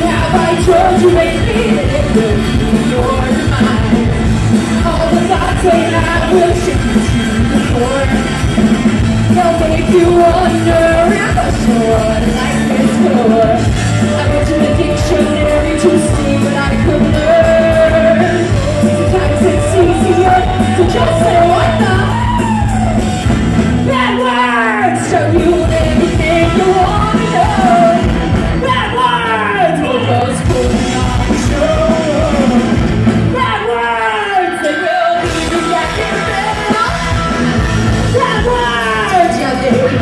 have I told you baby, that it was your mind? All the thoughts that I will.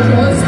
applause.